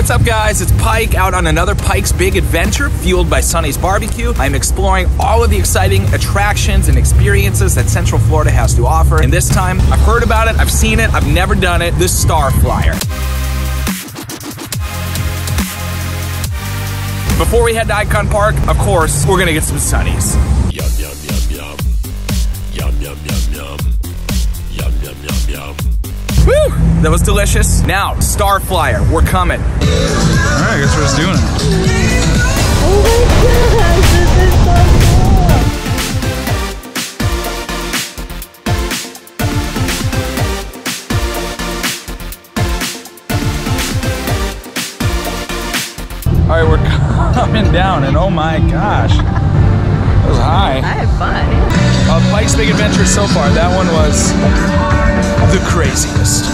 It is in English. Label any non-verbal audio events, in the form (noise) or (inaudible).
What's up, guys? It's Pike out on another Pike's Big Adventure fueled by Sonny's Barbecue. I'm exploring all of the exciting attractions and experiences that Central Florida has to offer. And this time, I've heard about it, I've seen it, I've never done it the Star Flyer. Before we head to Icon Park, of course, we're gonna get some Sonny's. Yum yum yum yum. Yum yum yum yum. That was delicious. Now, Star Flyer, we're coming. All right, I guess we're just doing it. Oh my gosh, this is so cool. All right, we're (laughs) coming down, and oh my gosh, that was high. I had fun. Uh, Pike's Big Adventure so far, that one was the craziest.